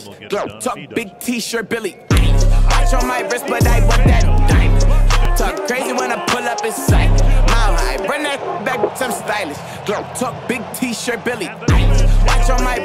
Glow, talk big t-shirt Billy. Watch on my wrist, but I want that diamond. Talk crazy when I pull up in sight. Mile high, run that back, some stylish. Glow, talk big t-shirt Billy. Watch on my.